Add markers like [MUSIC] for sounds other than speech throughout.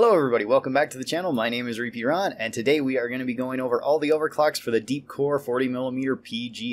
Hello everybody, welcome back to the channel. My name is ReapeeRon, and today we are going to be going over all the overclocks for the Deepcore 40mm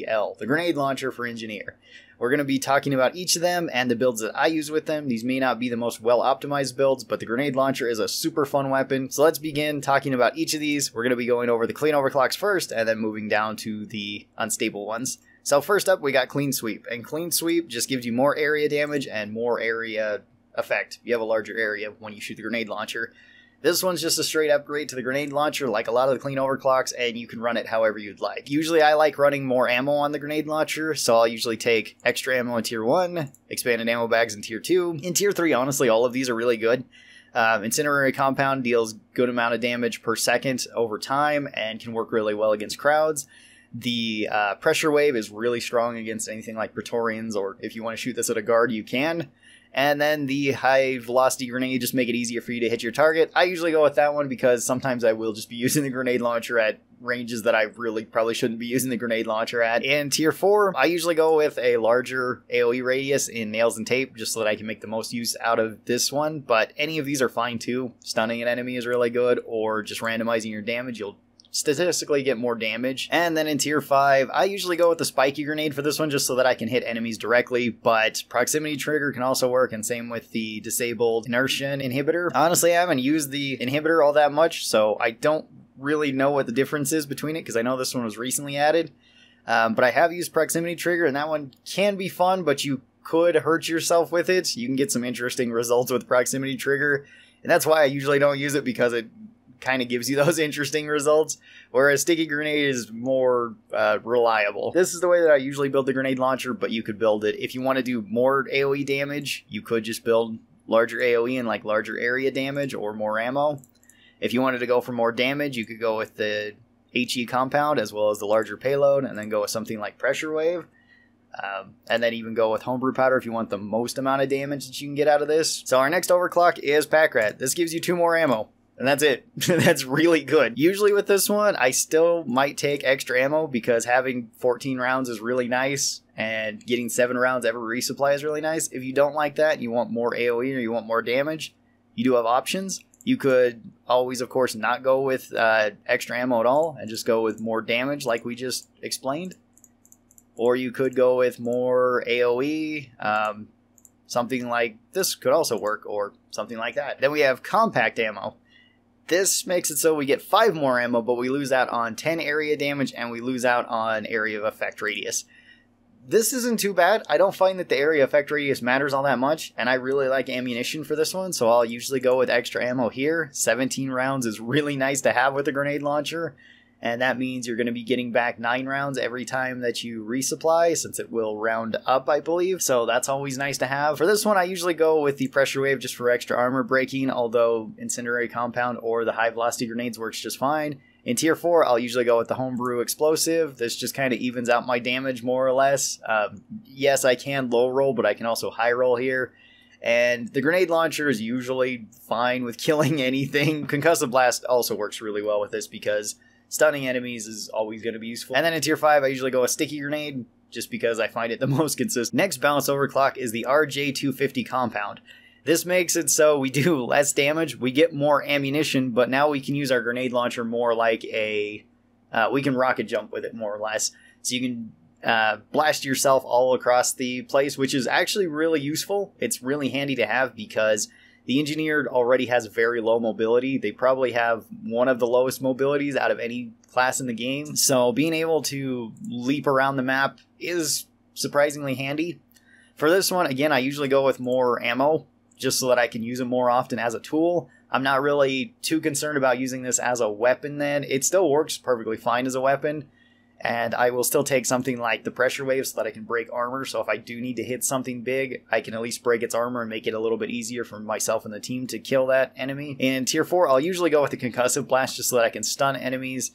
PGL, the grenade launcher for Engineer. We're going to be talking about each of them and the builds that I use with them. These may not be the most well optimized builds, but the grenade launcher is a super fun weapon. So let's begin talking about each of these. We're going to be going over the clean overclocks first, and then moving down to the unstable ones. So first up, we got Clean Sweep, and Clean Sweep just gives you more area damage and more area effect. You have a larger area when you shoot the grenade launcher. This one's just a straight upgrade to the grenade launcher, like a lot of the clean overclocks, and you can run it however you'd like. Usually, I like running more ammo on the grenade launcher, so I'll usually take extra ammo in tier 1, expanded ammo bags in tier 2. In tier 3, honestly, all of these are really good. Um, Incendiary Compound deals good amount of damage per second over time and can work really well against crowds. The uh, pressure wave is really strong against anything like Praetorians, or if you want to shoot this at a guard, you can. And then the high velocity grenade just make it easier for you to hit your target. I usually go with that one because sometimes I will just be [LAUGHS] using the grenade launcher at ranges that I really probably shouldn't be using the grenade launcher at. In tier 4, I usually go with a larger AoE radius in nails and tape just so that I can make the most use out of this one, but any of these are fine too. Stunning an enemy is really good, or just randomizing your damage, you'll statistically get more damage. And then in tier 5, I usually go with the spiky grenade for this one just so that I can hit enemies directly, but proximity trigger can also work, and same with the disabled inertia inhibitor. Honestly, I haven't used the inhibitor all that much, so I don't really know what the difference is between it because I know this one was recently added. Um, but I have used proximity trigger, and that one can be fun, but you could hurt yourself with it. You can get some interesting results with proximity trigger, and that's why I usually don't use it because it kind of gives you [LAUGHS] those interesting results, whereas Sticky Grenade is more uh, reliable. This is the way that I usually build the grenade launcher, but you could build it. If you want to do more AoE damage, you could just build larger AoE and like larger area damage or more ammo. If you wanted to go for more damage, you could go with the HE compound as well as the larger payload, and then go with something like Pressure Wave. Um, and then even go with homebrew powder if you want the most amount of damage that you can get out of this. So our next overclock is Pack Rat. This gives you two more ammo. And that's it. [LAUGHS] that's really good. Usually with this one, I still might take extra ammo because having 14 rounds is really nice and getting 7 rounds every resupply is really nice. If you don't like that, you want more AoE or you want more damage, you do have options. You could always, of course, not go with uh, extra ammo at all and just go with more damage like we just explained. Or you could go with more AoE. Um, something like this could also work, or something like that. Then we have compact ammo. This makes it so we get 5 more ammo, but we lose out on 10 area damage and we lose out on area of effect radius. This isn't too bad. I don't find that the area effect radius matters all that much, and I really like ammunition for this one, so I'll usually go with extra ammo here. 17 rounds is really nice to have with a grenade launcher and that means you're going to be getting back nine rounds every time that you resupply since it will round up i believe. So that's always nice to have. For this one i usually go with the pressure wave just for extra armor breaking although incendiary compound or the high velocity grenades works just fine. In tier 4 i'll usually go with the homebrew explosive. This just kind of evens out my damage more or less. Um, yes i can low roll but i can also high roll here. And the grenade launcher is usually fine with [LAUGHS] killing anything. Concussive Blast also works really well with this because Stunning enemies is always going to be useful. And then in tier 5, I usually go a sticky grenade, just because I find it the [LAUGHS] most consistent. Next balance overclock is the RJ250 compound. This makes it so we do [LAUGHS] less damage, we get more ammunition, but now we can use our grenade launcher more like a. Uh, we can rocket jump with it more or less. So you can uh, blast yourself all across the place, which is actually really useful. It's really handy to have because the engineer already has very low mobility. They probably have one of the lowest mobilities out of any class in the game. So being able to leap around the map is surprisingly handy. For this one, again, I usually go with more ammo just so that I can use it more often as a tool. I'm not really too concerned about using this as a weapon then. It still works perfectly fine as a weapon, and I will still take something like the pressure wave so that I can break armor. So if I do need to hit something big, I can at least break its armor and make it a little bit easier for myself and the team to kill that enemy. In tier 4, I'll usually go with the concussive blast just so that I can stun enemies.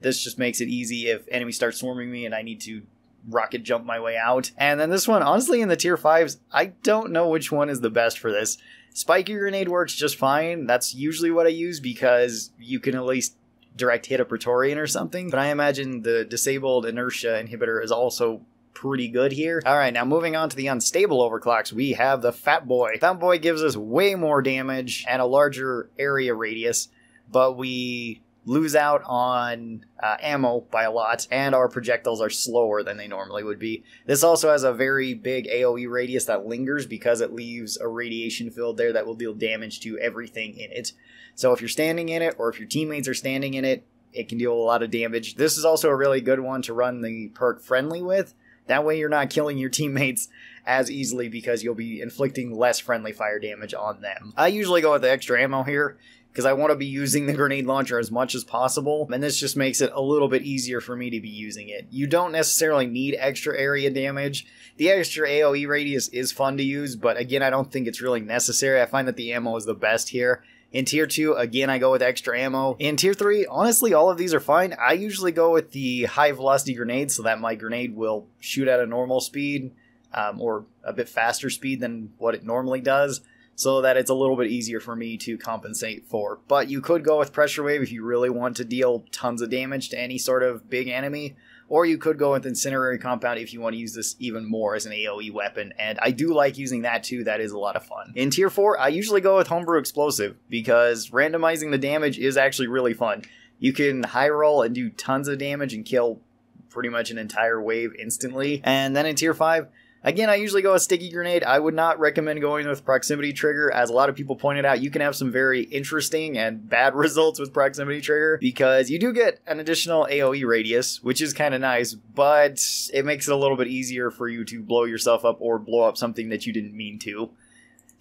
This just makes it easy if enemies start swarming me and I need to rocket jump my way out. And then this one, honestly, in the tier 5s, I don't know which one is the best for this. Spiky grenade works just fine. That's usually what I use because you can at least direct hit a Praetorian or something. But I imagine the disabled inertia inhibitor is also pretty good here. All right, now moving on to the unstable overclocks, we have the Fat Boy. Fat Boy gives us way more damage and a larger area radius, but we lose out on uh, ammo by a lot, and our projectiles are slower than they normally would be. This also has a very big AoE radius that lingers because it leaves a radiation field there that will deal damage to everything in it. So if you're standing in it, or if your teammates are standing in it, it can deal a lot of damage. This is also a really good one to run the perk friendly with. That way you're not killing your teammates as easily because you'll be inflicting less friendly fire damage on them. I usually go with the extra ammo here because I want to be using the grenade launcher as much as possible, and this just makes it a little bit easier for me to be using it. You don't necessarily need extra area damage. The extra AoE radius is fun to use, but again, I don't think it's really necessary. I find that the ammo is the best here. In tier 2, again, I go with extra ammo. In tier 3, honestly, all of these are fine. I usually go with the high velocity grenade so that my grenade will shoot at a normal speed um, or a bit faster speed than what it normally does so that it's a little bit easier for me to compensate for. But you could go with Pressure Wave if you really want to deal tons of damage to any sort of big enemy, or you could go with Incendiary Compound if you want to use this even more as an AoE weapon, and I do like using that too, that is a lot of fun. In Tier 4, I usually go with Homebrew Explosive, because randomizing the damage is actually really fun. You can high roll and do tons of damage and kill pretty much an entire wave instantly. And then in Tier 5, Again, I usually go with Sticky Grenade. I would not recommend going with Proximity Trigger. As a lot of people pointed out, you can have some very interesting and bad [LAUGHS] results with Proximity Trigger because you do get an additional AoE radius, which is kind of nice, but it makes it a little bit easier for you to blow yourself up or blow up something that you didn't mean to.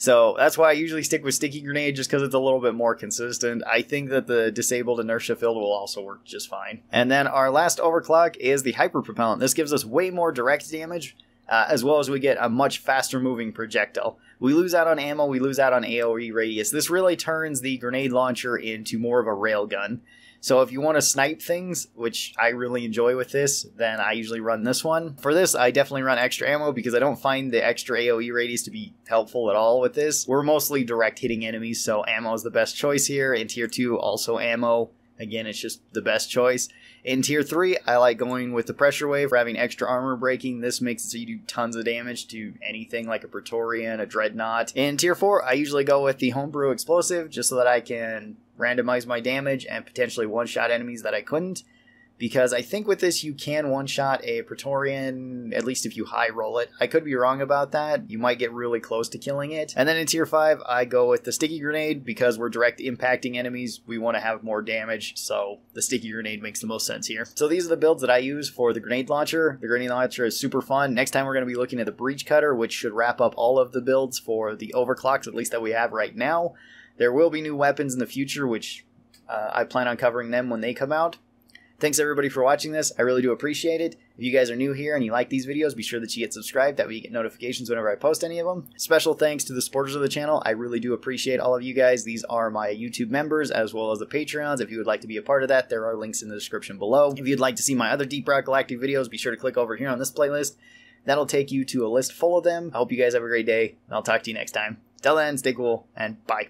So that's why I usually stick with Sticky Grenade just because it's a little bit more consistent. I think that the disabled inertia field will also work just fine. And then our last overclock is the Hyper Propellant. This gives us way more direct damage, uh, as well as we get a much faster moving projectile. We lose out on ammo, we lose out on AoE radius. This really turns the grenade launcher into more of a railgun. So if you want to snipe things, which I really enjoy with this, then I usually run this one. For this, I definitely run extra ammo because I don't find the extra AoE radius to be helpful at all with this. We're mostly direct hitting enemies, so ammo is the best choice here. In tier 2, also ammo. Again, it's just the best choice. In tier 3, I like going with the pressure wave for having extra armor breaking. This makes it so you do tons of damage to anything like a Praetorian, a Dreadnought. In tier 4, I usually go with the homebrew explosive just so that I can randomize my damage and potentially one-shot enemies that I couldn't because I think with this you can one shot a Praetorian, at least if you high roll it. I could be wrong about that. You might get really close to killing it. And then in tier 5, I go with the Sticky Grenade because we're direct impacting enemies. We want to have more damage, so the Sticky Grenade makes the most sense here. So these are the builds that I use for the Grenade Launcher. The Grenade Launcher is super fun. Next time we're going to be looking at the Breach Cutter, which should wrap up all of the builds for the overclocks, at least that we have right now. There will be new weapons in the future, which uh, I plan on covering them when they come out. Thanks everybody for watching this. I really do appreciate it. If you guys are new here and you like these videos, be sure that you get subscribed. That way you get notifications whenever I post any of them. Special thanks to the supporters of the channel. I really do appreciate all of you guys. These are my YouTube members as well as the Patreons. If you would like to be a part of that, there are links in the description below. If you'd like to see my other Deep Rock Galactic videos, be sure to click over here on this playlist. That'll take you to a list full of them. I hope you guys have a great day, and I'll talk to you next time. Till then, stay cool, and bye.